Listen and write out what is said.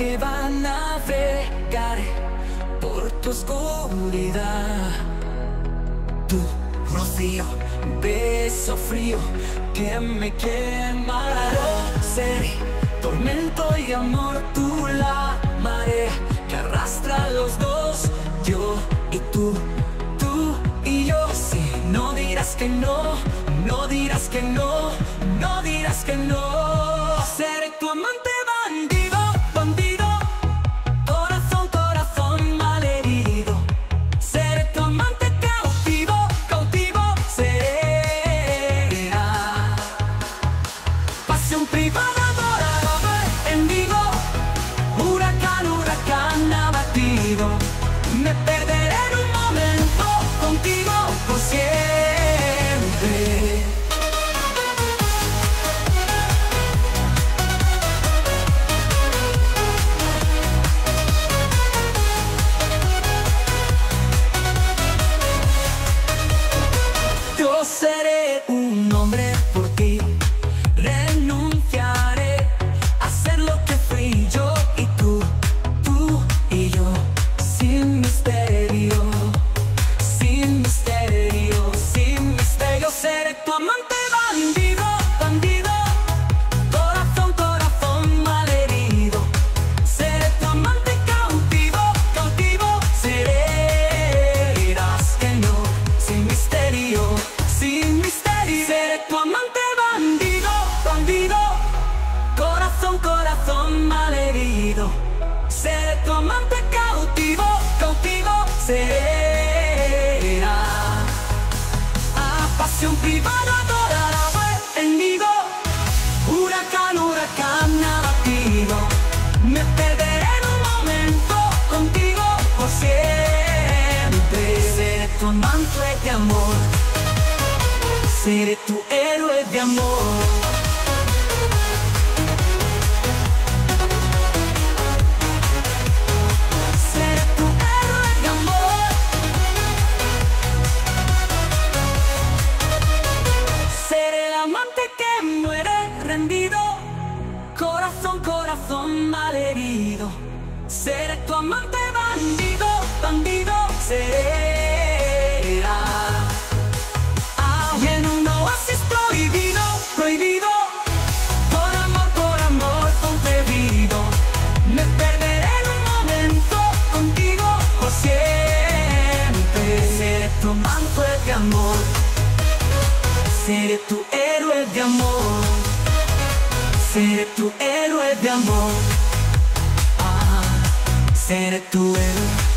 que va a navegar por tu oscuridad. Tu rocío, beso frío que me quemará. Seré tormento y amor, tú la marea que arrastra a los dos, yo y tú, tú y yo. Si no dirás que no, no dirás que no, no dirás que no. Seré tu amante Seré tu amante cautivo, cautivo. Será a pasión privada, adorada en vivo. Huracán, huracán abatido Me perderé en un momento contigo por siempre Seré tu amante de amor Seré tu héroe de amor Seré que muere rendido, corazón, corazón malherido. Seré tu amante bandido, bandido, será. Seré tu héroe de amor. Seré tu héroe de amor. Ah, seré tu héroe.